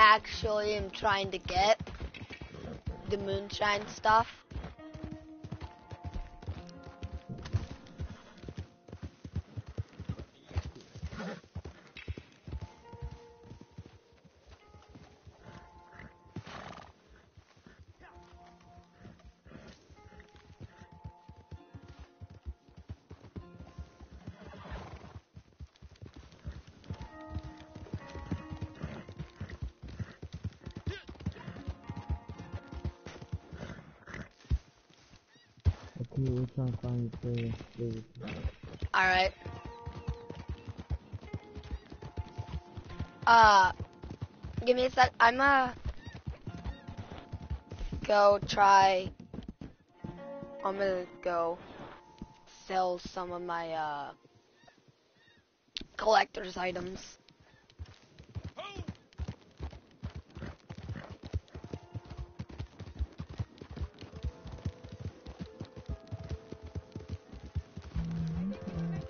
actually am trying to get. The moonshine stuff. Give me a sec. I'm uh go try. I'm gonna go sell some of my uh collector's items.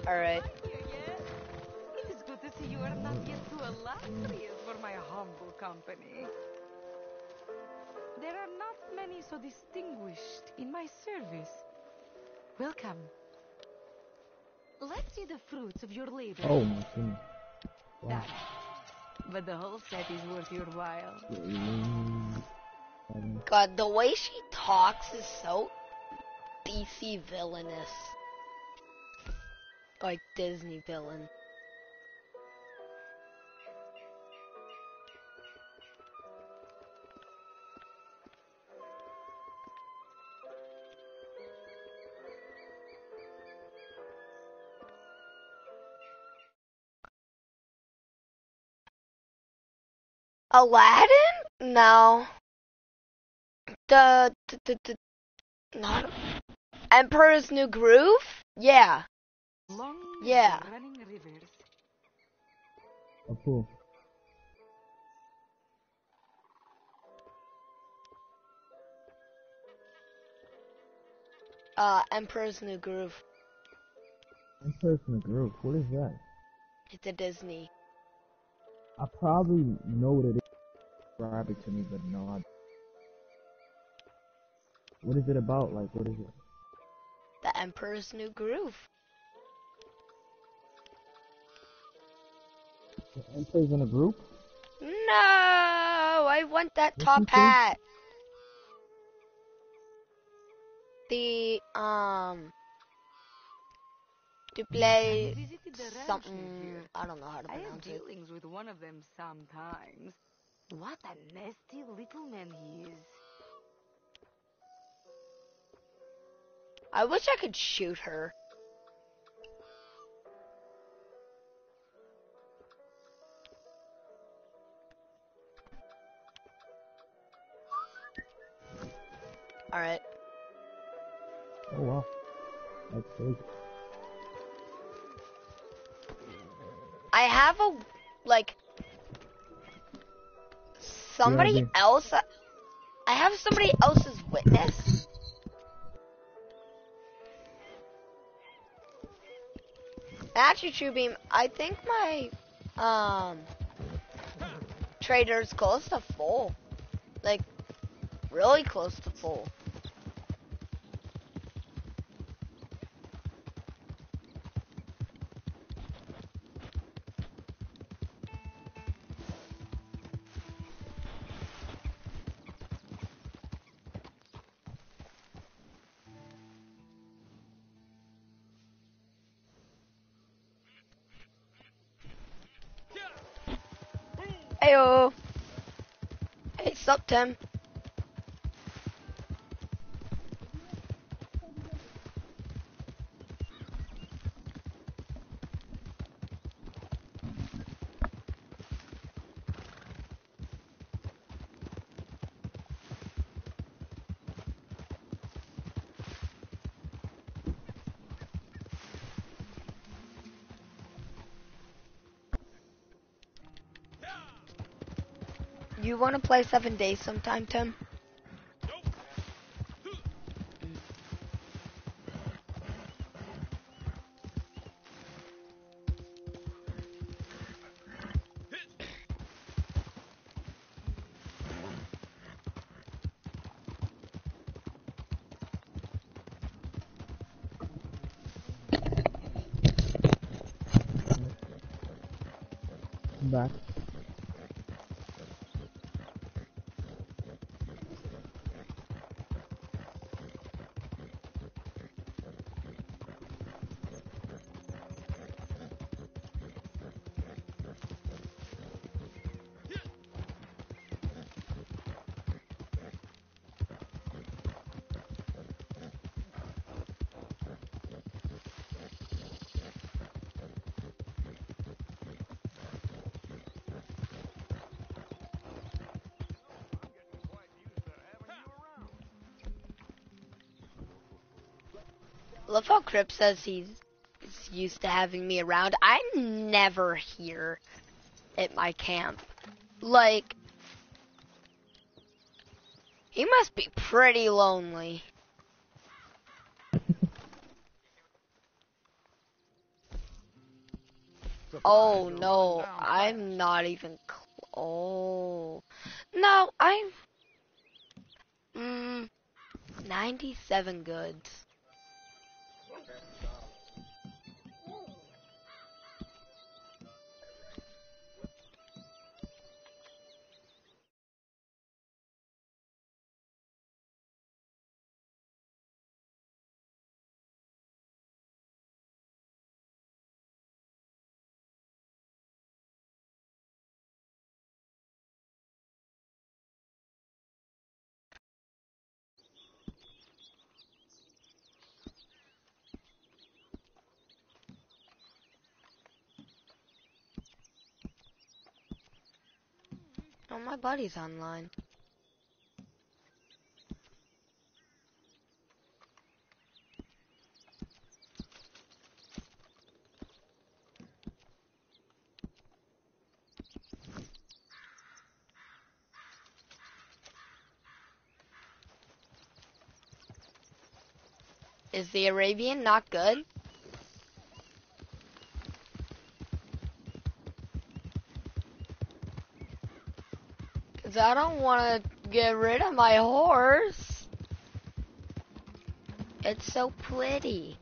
Alright. It is good to see you are not yet too illustrious for my humble company. There are not many so distinguished in my service. Welcome. Let's see the fruits of your labor. Oh my goodness. Wow. Done. But the whole set is worth your while. God, the way she talks is so DC villainous. Like Disney villain. Aladdin? No. The, the, the, the not Emperor's New Groove? Yeah. Long Yeah. running rivers. Apu. Uh, Emperor's New Groove. Emperor's New Groove? What is that? It's a Disney. I probably know what it is. Describe it to me, but no. I... What is it about? Like, what is it? The Emperor's New Groove. The Emperor's in a group? No, I want that What top you think? hat. The um to play Have you visited the ranch something? I don't know how to pronounce it. I have pronounce it. dealings with one of them sometimes. What a nasty little man he is. I wish I could shoot her. Alright. Oh wow. That's crazy. I have a like somebody Yeah, else. I have somebody else's witness. Actually, True Beam, I think my um trader's close to full, like really close to full. Heyo. Hey, sup, Tim? play seven days sometime, Tim. back Love how Cripps says he's is used to having me around. I'm never here at my camp. Like, he must be pretty lonely. Oh no, I'm not even. Oh no, I'm. Mm, 97 goods. Oh, my buddy's online. Is the Arabian not good? I don't want to get rid of my horse. It's so pretty.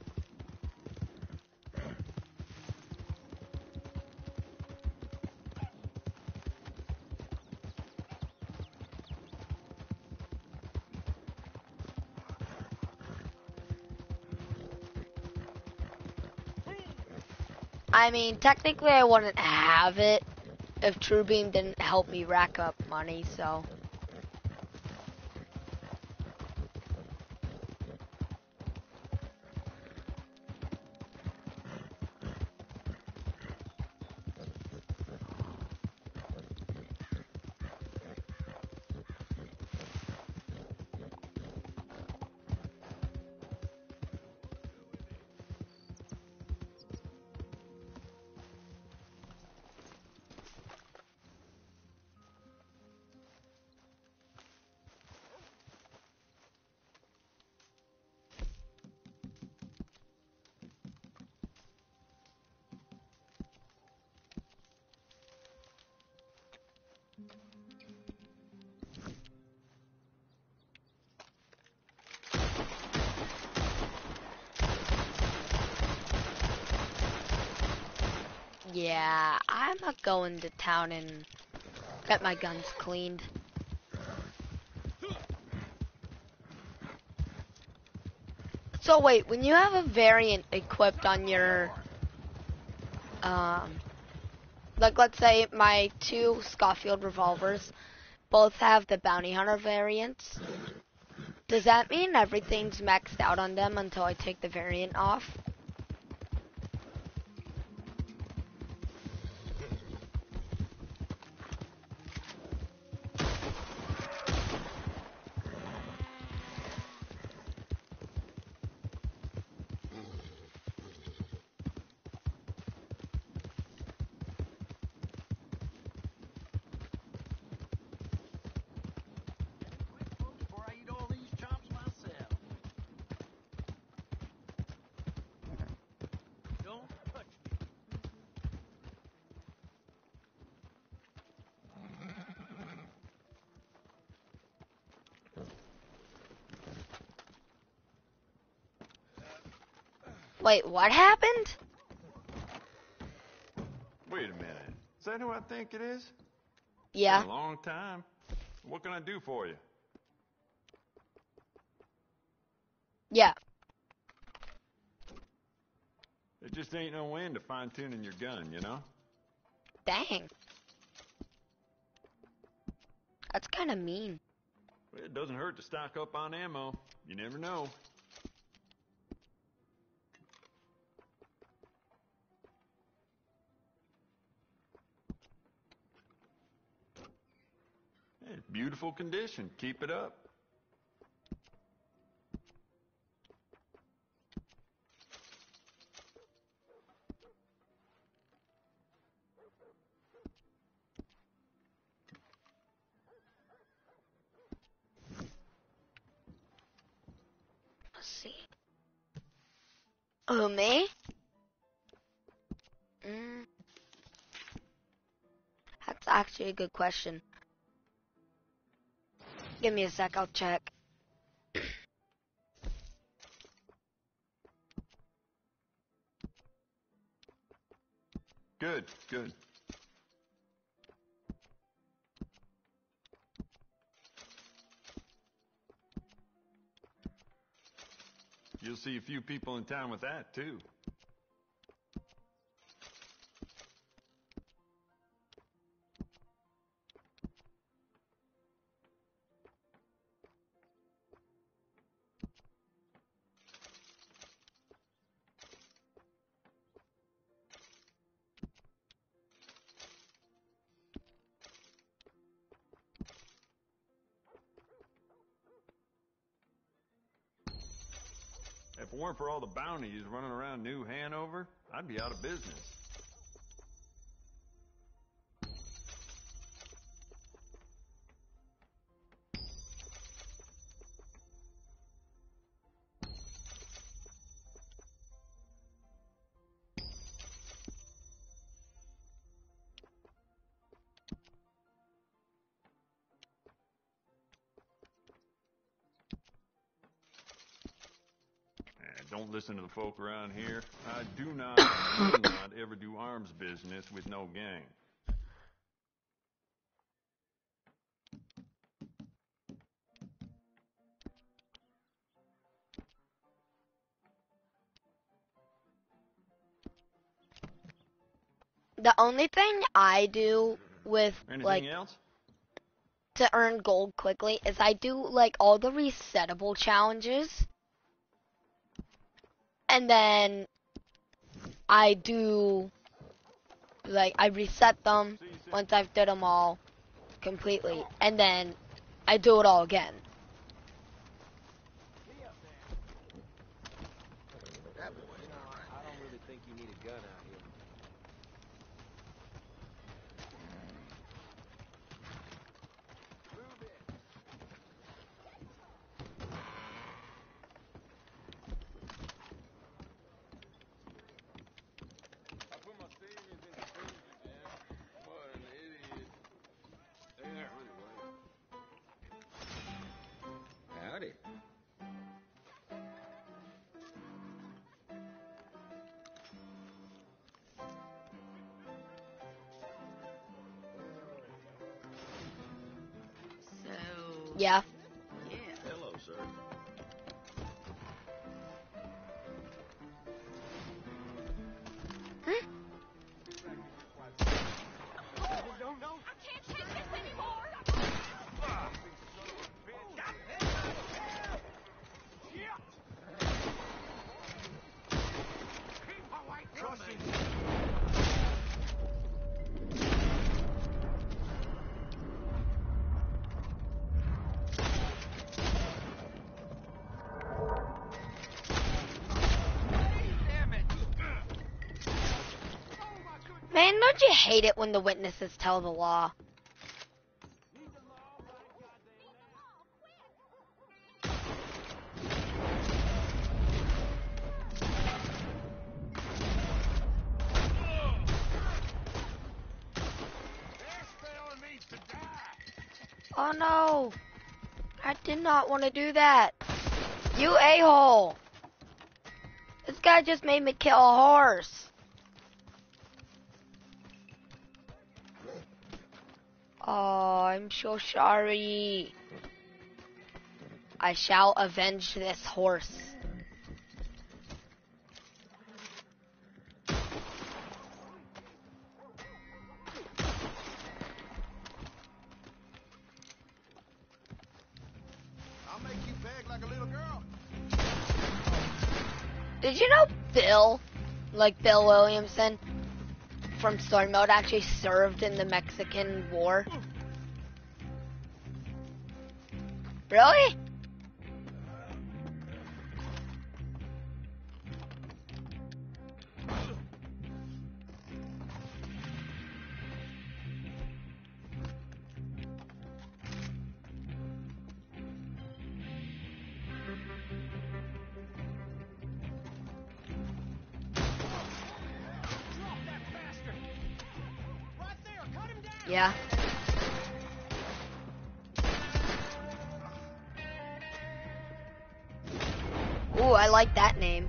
I mean, technically I wouldn't have it if Truebeam didn't help me rack up money, so. Yeah, I'm not going to town and get my guns cleaned. So wait, when you have a variant equipped on your, um, like let's say my two Schofield revolvers both have the bounty hunter variants, does that mean everything's maxed out on them until I take the variant off? Wait, what happened? Wait a minute. Is that who I think it is? Yeah. Been a long time. What can I do for you? Yeah. There just ain't no end to fine tuning your gun, you know? Dang. That's kind of mean. It doesn't hurt to stock up on ammo. You never know. Beautiful condition. Keep it up. Let's see. Oh, me? Mm. That's actually a good question. Give me a sec, I'll check. Good, good. You'll see a few people in town with that, too. If it weren't for all the bounties running around New Hanover, I'd be out of business. Listen to the folk around here. I do not, will not ever do arms business with no gang. The only thing I do with Anything like else? to earn gold quickly is I do like all the resettable challenges. And then I do like I reset them once I've did them all completely and then I do it all again. Yeah. Don't you hate it when the witnesses tell the law? Oh no! I did not want to do that. You a-hole! This guy just made me kill a horse. Oh, I'm so sorry. I shall avenge this horse. I'll make you beg like a little girl. Did you know Bill, like Bill Williamson from Story Mode, actually served in the Mexican War? Really? Yeah. Ooh, I like that name.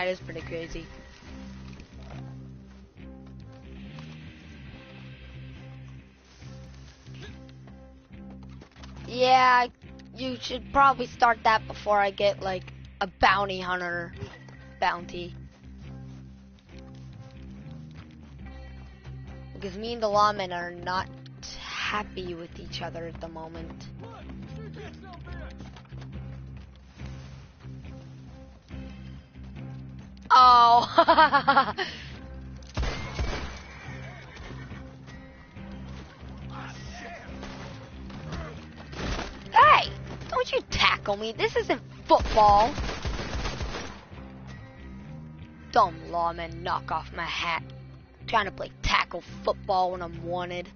That is pretty crazy. Yeah, you should probably start that before I get like a bounty hunter bounty. Because me and the lawman are not happy with each other at the moment. Hey, don't you tackle me. This isn't football. Dumb lawman, knock off my hat. Trying to play tackle football when I'm wanted.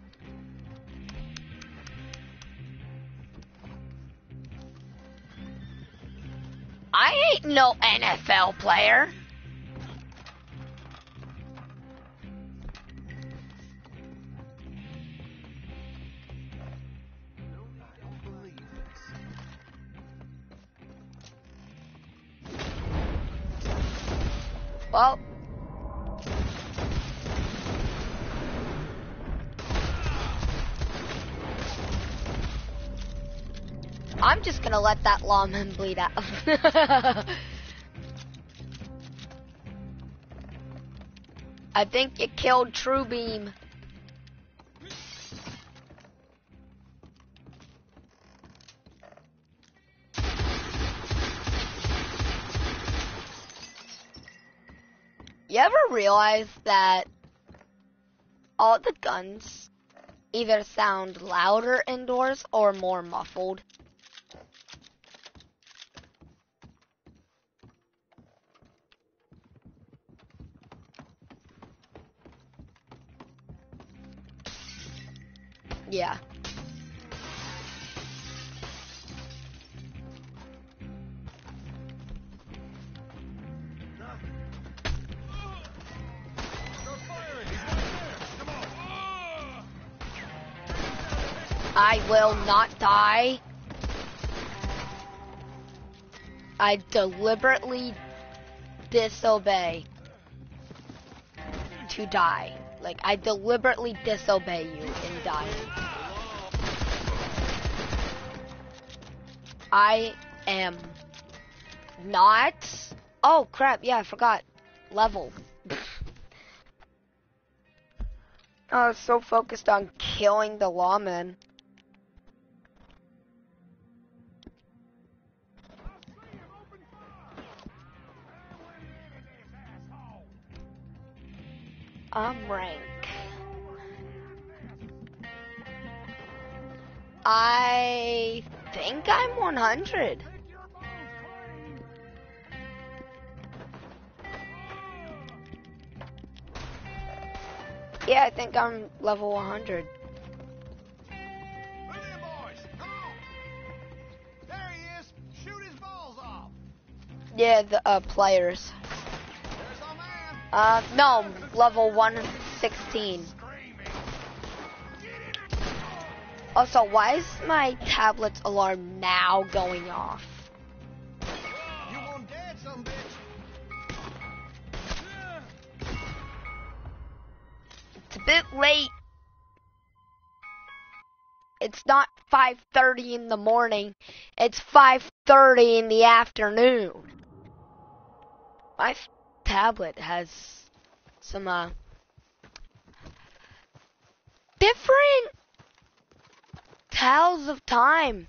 I ain't no NFL player. Gonna let that lawman bleed out. I think you killed True Beam. You ever realize that all the guns either sound louder indoors or more muffled? Yeah. I will not die. I deliberately disobey to die. Like, I deliberately disobey you in dying. I am not. Oh crap! Yeah, I forgot. Level. I was so focused on killing the lawman. I'm rank. I think I'm 100. Yeah, I think I'm level 100. Yeah, the uh, players. Uh, no, level 116. Also, why is my tablet's alarm now going off? You want dead, some bitch. It's a bit late. It's not 5:30 in the morning. It's 5:30 in the afternoon. My f- tablet has some uh different tells of time.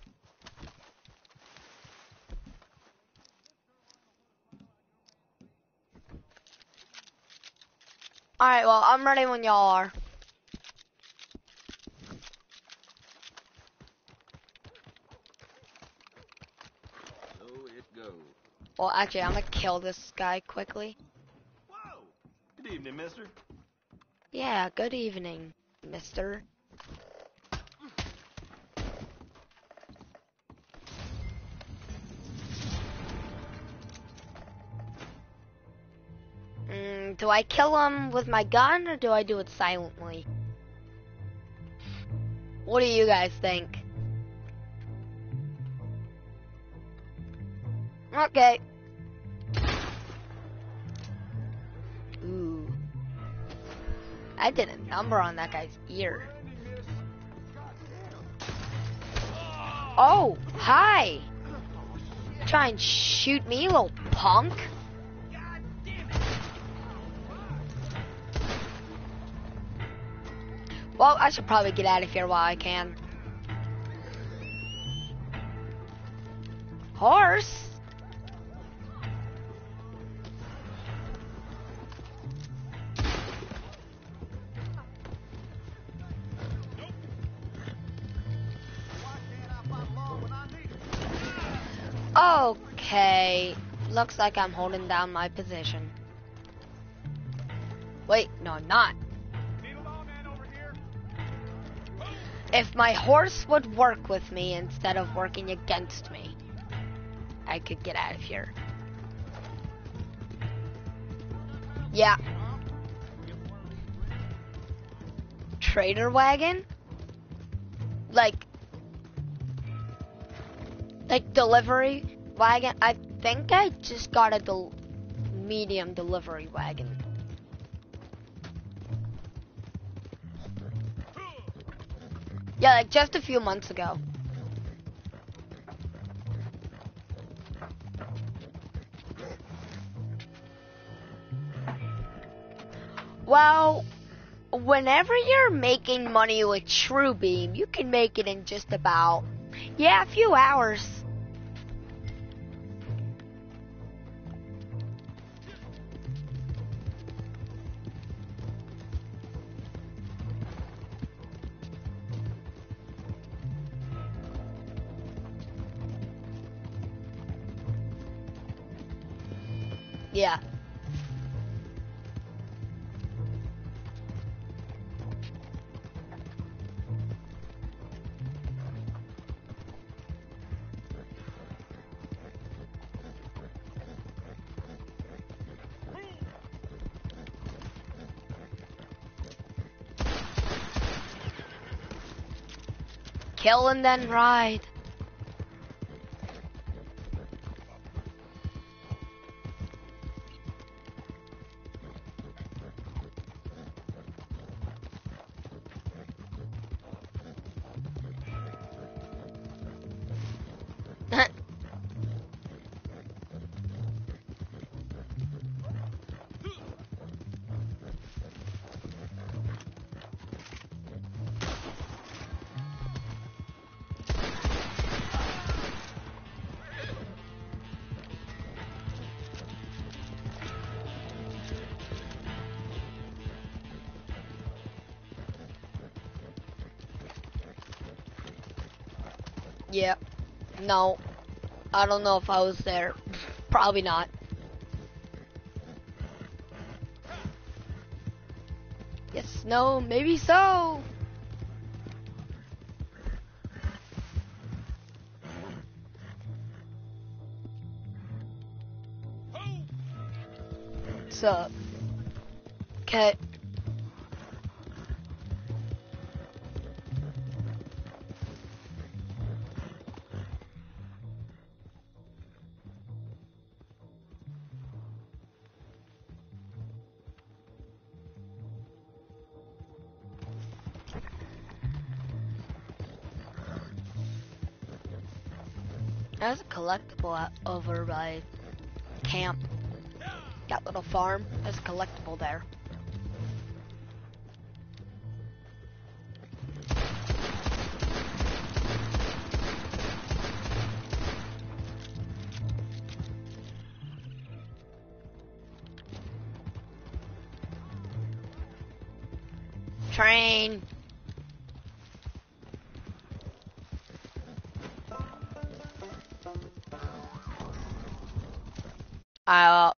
All right, well, I'm ready when y'all are. So it goes. Well, actually, I'm gonna kill this guy quickly. Whoa. Good evening, mister. Yeah, good evening, mister. Do I kill him with my gun or do I do it silently? What do you guys think? Okay. Ooh. I did a number on that guy's ear. Oh, hi. Try and shoot me, little punk. Well, I should probably get out of here while I can. Horse? Okay. Looks like I'm holding down my position. Wait, no, I'm not. If my horse would work with me instead of working against me, I could get out of here. Yeah. Trader wagon? Like, like delivery wagon? I think I just got a del- medium delivery wagon. Yeah, like just a few months ago. Well, whenever you're making money with TrueBeam, you can make it in just about, yeah, a few hours. Yeah. Kill and then ride. No. I don't know if I was there. Probably not. Yes, no, maybe so. What's up? Okay. Collectible over by camp. Got little farm. There's a collectible there. Train. I, uh,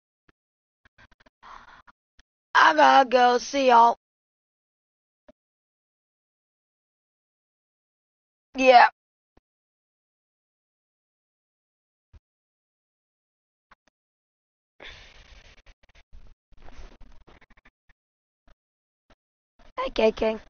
I gotta go see y'all. Yeah. Hey, KK.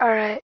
All right.